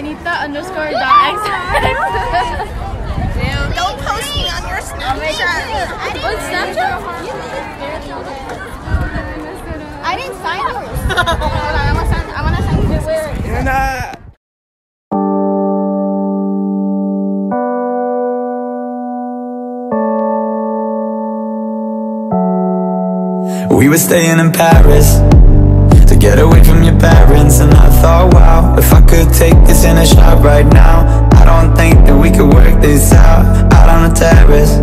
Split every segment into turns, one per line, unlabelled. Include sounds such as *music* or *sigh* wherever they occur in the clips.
Anita underscore *gasps* dot x.
Don't post me on your oh Snapchat.
On Snapchat?
I didn't sign yours. *laughs* I want to sign. I want to sign yours.
You're not.
We were staying in Paris To get away from your parents And I thought, wow in a shot right now. I don't think that we could work this out. Out on the terrace.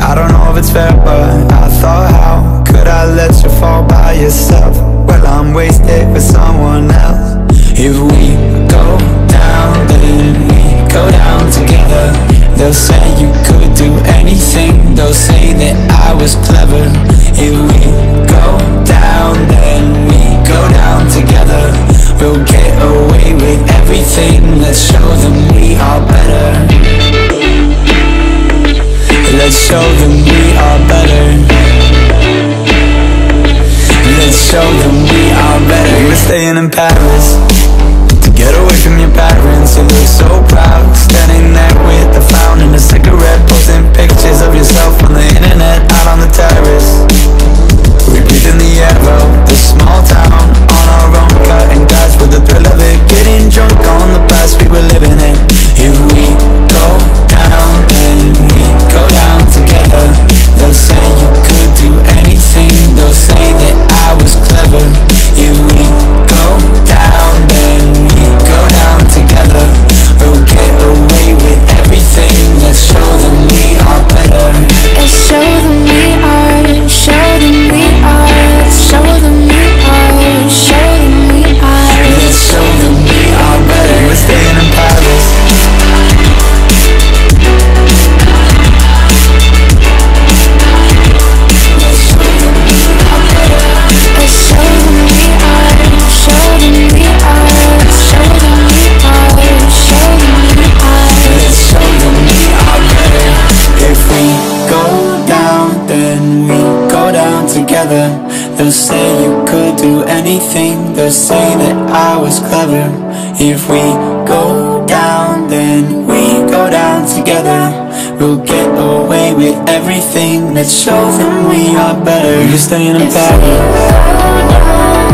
I don't know if it's fair but I thought, how Could I let you fall by yourself? Well, I'm wasted with someone else. If we go down, then we go down together. They'll say you could do anything. They'll say that I was clever. If we go down, then we go down together. We'll them we are better. Let's show them we are better. We're staying in Paris. To get away from your parents You look so proud. Standing there with a fountain and a cigarette Posting pictures of yourself They'll say you could do anything They'll say that I was clever. If we go down, then we go down together. We'll get away with everything Let's show them we are better. We're staying in Paris